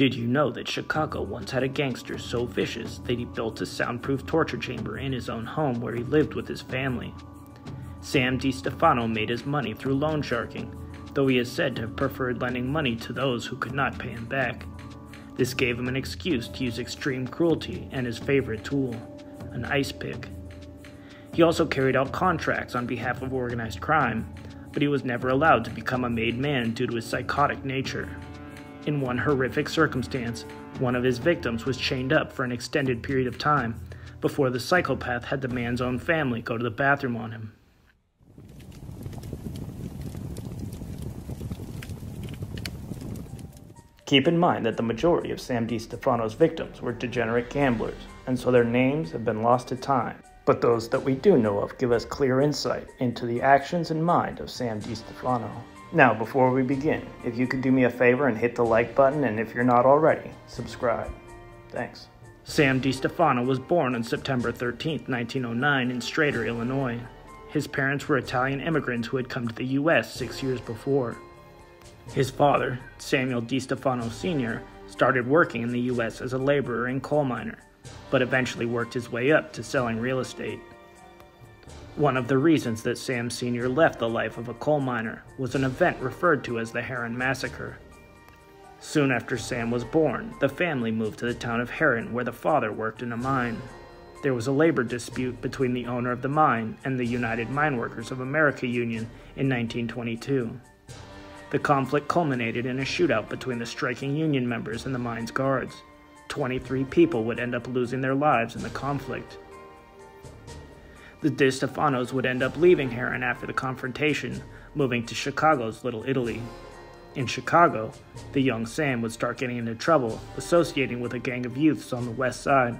Did you know that Chicago once had a gangster so vicious that he built a soundproof torture chamber in his own home where he lived with his family? Sam DeStefano made his money through loan sharking, though he is said to have preferred lending money to those who could not pay him back. This gave him an excuse to use extreme cruelty and his favorite tool, an ice pick. He also carried out contracts on behalf of organized crime, but he was never allowed to become a made man due to his psychotic nature. In one horrific circumstance, one of his victims was chained up for an extended period of time before the psychopath had the man's own family go to the bathroom on him. Keep in mind that the majority of Sam DeStefano's victims were degenerate gamblers, and so their names have been lost to time. But those that we do know of give us clear insight into the actions and mind of Sam DeStefano. Now, before we begin, if you could do me a favor and hit the like button, and if you're not already, subscribe. Thanks. Sam DeStefano was born on September 13, 1909, in Streator, Illinois. His parents were Italian immigrants who had come to the U.S. six years before. His father, Samuel DeStefano Sr., started working in the U.S. as a laborer and coal miner, but eventually worked his way up to selling real estate. One of the reasons that Sam Sr. left the life of a coal miner was an event referred to as the Herrin Massacre. Soon after Sam was born, the family moved to the town of Herrin where the father worked in a mine. There was a labor dispute between the owner of the mine and the United Mine Workers of America Union in 1922. The conflict culminated in a shootout between the striking union members and the mine's guards. 23 people would end up losing their lives in the conflict. The DeStefanos would end up leaving Herrin after the confrontation, moving to Chicago's Little Italy. In Chicago, the young Sam would start getting into trouble, associating with a gang of youths on the west side.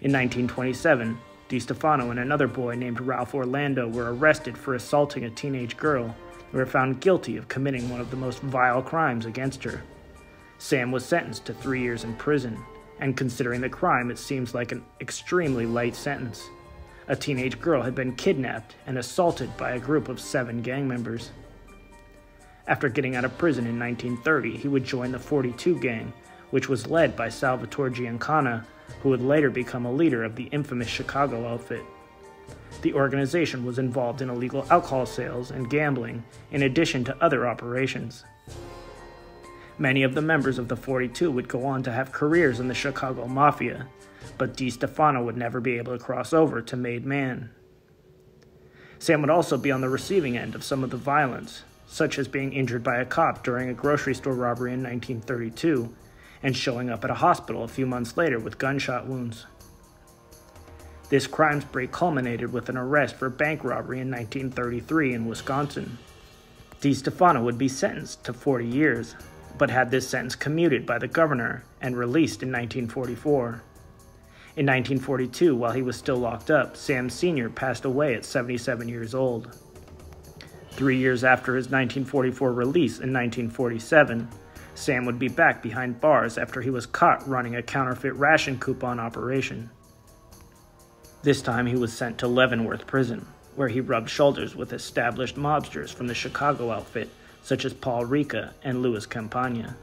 In 1927, DeStefano and another boy named Ralph Orlando were arrested for assaulting a teenage girl and were found guilty of committing one of the most vile crimes against her. Sam was sentenced to three years in prison, and considering the crime, it seems like an extremely light sentence a teenage girl had been kidnapped and assaulted by a group of seven gang members. After getting out of prison in 1930, he would join the 42 gang, which was led by Salvatore Giancana, who would later become a leader of the infamous Chicago outfit. The organization was involved in illegal alcohol sales and gambling, in addition to other operations. Many of the members of the 42 would go on to have careers in the Chicago Mafia, but DeStefano would never be able to cross over to made man. Sam would also be on the receiving end of some of the violence, such as being injured by a cop during a grocery store robbery in 1932 and showing up at a hospital a few months later with gunshot wounds. This crime spree culminated with an arrest for bank robbery in 1933 in Wisconsin. DeStefano would be sentenced to 40 years, but had this sentence commuted by the governor and released in 1944. In 1942, while he was still locked up, Sam Sr. passed away at 77 years old. Three years after his 1944 release in 1947, Sam would be back behind bars after he was caught running a counterfeit ration coupon operation. This time he was sent to Leavenworth Prison, where he rubbed shoulders with established mobsters from the Chicago outfit, such as Paul Ricca and Louis Campagna.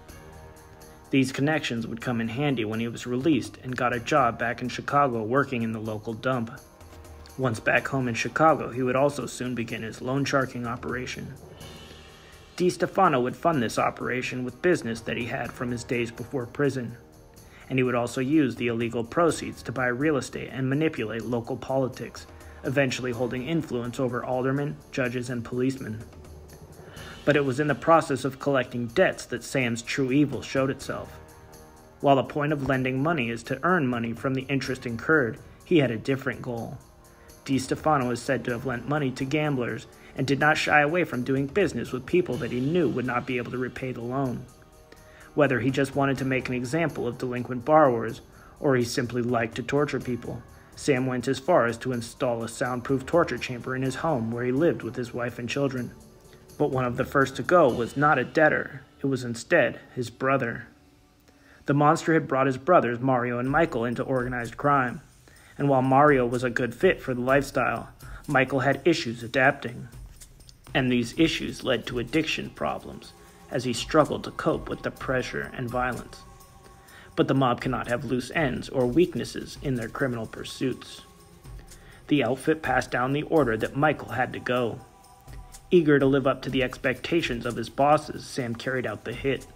These connections would come in handy when he was released and got a job back in Chicago working in the local dump. Once back home in Chicago, he would also soon begin his loan sharking operation. DeStefano would fund this operation with business that he had from his days before prison, and he would also use the illegal proceeds to buy real estate and manipulate local politics, eventually holding influence over aldermen, judges, and policemen but it was in the process of collecting debts that Sam's true evil showed itself. While the point of lending money is to earn money from the interest incurred, he had a different goal. DeStefano is said to have lent money to gamblers and did not shy away from doing business with people that he knew would not be able to repay the loan. Whether he just wanted to make an example of delinquent borrowers or he simply liked to torture people, Sam went as far as to install a soundproof torture chamber in his home where he lived with his wife and children. But one of the first to go was not a debtor, it was instead his brother. The monster had brought his brothers, Mario and Michael, into organized crime. And while Mario was a good fit for the lifestyle, Michael had issues adapting. And these issues led to addiction problems, as he struggled to cope with the pressure and violence. But the mob cannot have loose ends or weaknesses in their criminal pursuits. The outfit passed down the order that Michael had to go. Eager to live up to the expectations of his bosses, Sam carried out the hit.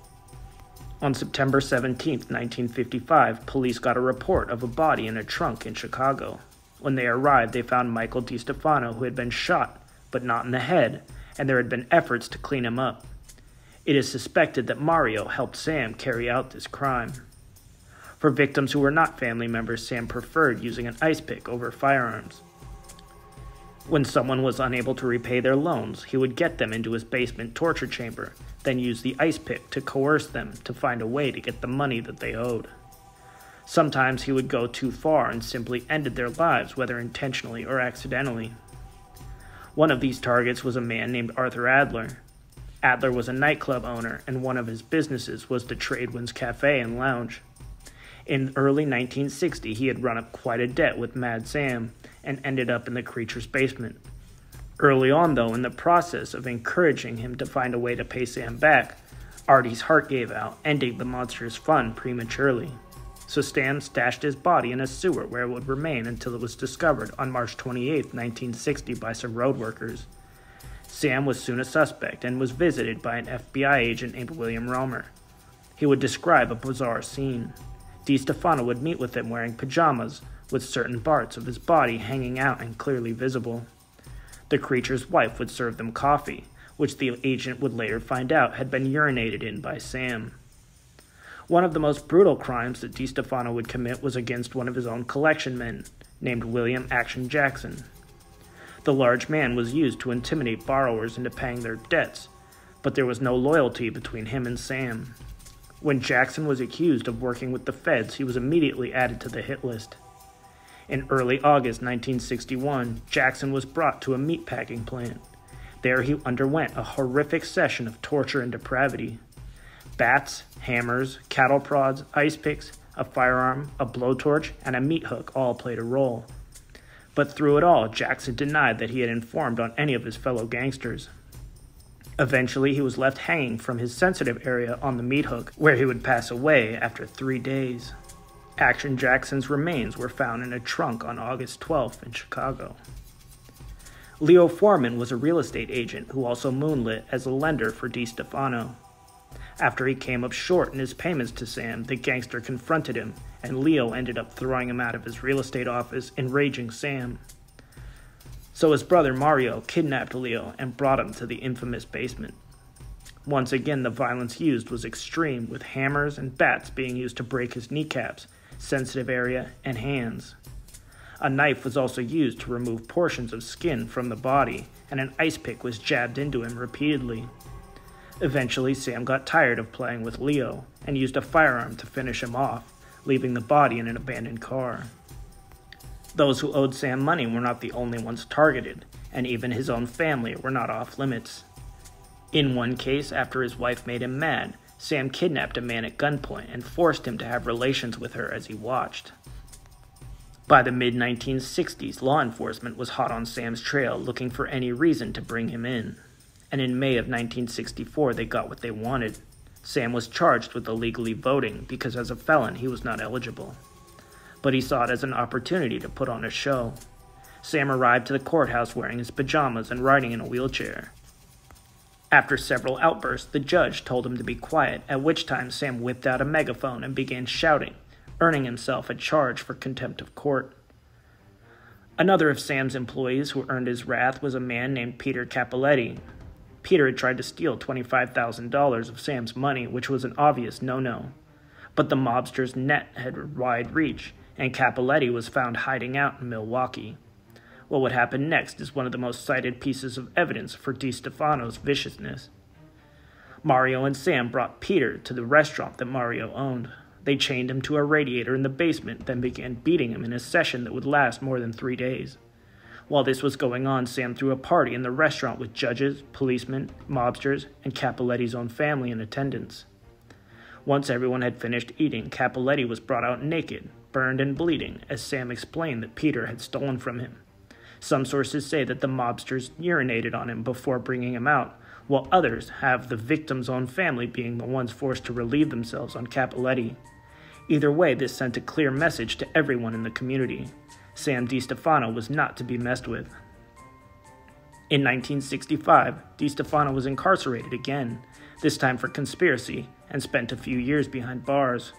On September 17, 1955, police got a report of a body in a trunk in Chicago. When they arrived, they found Michael DeStefano, who had been shot, but not in the head, and there had been efforts to clean him up. It is suspected that Mario helped Sam carry out this crime. For victims who were not family members, Sam preferred using an ice pick over firearms. When someone was unable to repay their loans, he would get them into his basement torture chamber, then use the ice pick to coerce them to find a way to get the money that they owed. Sometimes he would go too far and simply ended their lives, whether intentionally or accidentally. One of these targets was a man named Arthur Adler. Adler was a nightclub owner, and one of his businesses was the Tradewinds Cafe and Lounge. In early 1960, he had run up quite a debt with Mad Sam and ended up in the creature's basement. Early on, though, in the process of encouraging him to find a way to pay Sam back, Artie's heart gave out, ending the monster's fun prematurely. So Sam stashed his body in a sewer where it would remain until it was discovered on March 28, 1960, by some road workers. Sam was soon a suspect and was visited by an FBI agent named William Roemer. He would describe a bizarre scene. DeStefano would meet with him wearing pajamas, with certain parts of his body hanging out and clearly visible. The creature's wife would serve them coffee, which the agent would later find out had been urinated in by Sam. One of the most brutal crimes that DeStefano would commit was against one of his own collection men, named William Action Jackson. The large man was used to intimidate borrowers into paying their debts, but there was no loyalty between him and Sam. When Jackson was accused of working with the feds, he was immediately added to the hit list. In early August 1961, Jackson was brought to a meatpacking plant. There he underwent a horrific session of torture and depravity. Bats, hammers, cattle prods, ice picks, a firearm, a blowtorch, and a meat hook all played a role. But through it all, Jackson denied that he had informed on any of his fellow gangsters. Eventually, he was left hanging from his sensitive area on the meat hook, where he would pass away after three days. Action Jackson's remains were found in a trunk on August 12th in Chicago. Leo Foreman was a real estate agent who also moonlit as a lender for DeStefano. After he came up short in his payments to Sam, the gangster confronted him, and Leo ended up throwing him out of his real estate office, enraging Sam. So his brother Mario kidnapped Leo and brought him to the infamous basement. Once again, the violence used was extreme, with hammers and bats being used to break his kneecaps, sensitive area, and hands. A knife was also used to remove portions of skin from the body, and an ice pick was jabbed into him repeatedly. Eventually, Sam got tired of playing with Leo and used a firearm to finish him off, leaving the body in an abandoned car. Those who owed Sam money were not the only ones targeted, and even his own family were not off limits. In one case, after his wife made him mad, Sam kidnapped a man at gunpoint and forced him to have relations with her as he watched. By the mid 1960s, law enforcement was hot on Sam's trail looking for any reason to bring him in. And in May of 1964, they got what they wanted. Sam was charged with illegally voting because, as a felon, he was not eligible but he saw it as an opportunity to put on a show. Sam arrived to the courthouse wearing his pajamas and riding in a wheelchair. After several outbursts, the judge told him to be quiet, at which time Sam whipped out a megaphone and began shouting, earning himself a charge for contempt of court. Another of Sam's employees who earned his wrath was a man named Peter Cappelletti. Peter had tried to steal $25,000 of Sam's money, which was an obvious no no. But the mobster's net had wide reach, and Cappelletti was found hiding out in Milwaukee. What would happen next is one of the most cited pieces of evidence for DeStefano's viciousness. Mario and Sam brought Peter to the restaurant that Mario owned. They chained him to a radiator in the basement, then began beating him in a session that would last more than three days. While this was going on, Sam threw a party in the restaurant with judges, policemen, mobsters, and Cappelletti's own family in attendance. Once everyone had finished eating, Cappelletti was brought out naked, burned and bleeding, as Sam explained that Peter had stolen from him. Some sources say that the mobsters urinated on him before bringing him out, while others have the victim's own family being the ones forced to relieve themselves on Cappelletti. Either way, this sent a clear message to everyone in the community. Sam DeStefano was not to be messed with. In 1965, DeStefano was incarcerated again, this time for conspiracy, and spent a few years behind bars.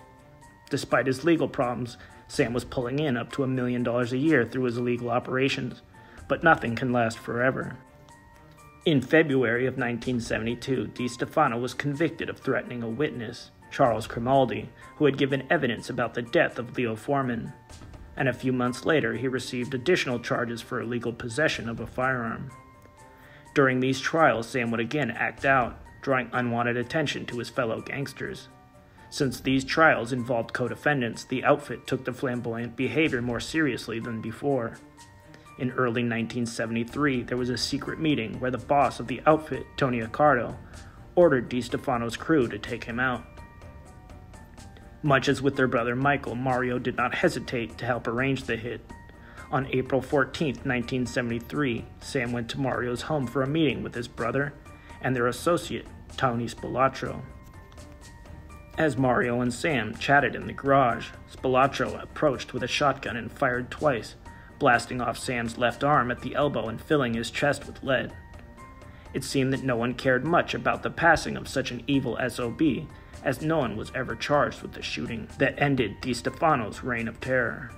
Despite his legal problems, Sam was pulling in up to a million dollars a year through his illegal operations, but nothing can last forever. In February of 1972, DeStefano was convicted of threatening a witness, Charles Grimaldi, who had given evidence about the death of Leo Foreman. And a few months later, he received additional charges for illegal possession of a firearm. During these trials, Sam would again act out, drawing unwanted attention to his fellow gangsters. Since these trials involved co defendants, the outfit took the flamboyant behavior more seriously than before. In early 1973, there was a secret meeting where the boss of the outfit, Tony Accardo, ordered DeStefano's crew to take him out. Much as with their brother Michael, Mario did not hesitate to help arrange the hit. On April 14, 1973, Sam went to Mario's home for a meeting with his brother and their associate, Tony Spilotro. As Mario and Sam chatted in the garage, Spilotro approached with a shotgun and fired twice, blasting off Sam's left arm at the elbow and filling his chest with lead. It seemed that no one cared much about the passing of such an evil SOB, as no one was ever charged with the shooting that ended DeStefano's reign of terror.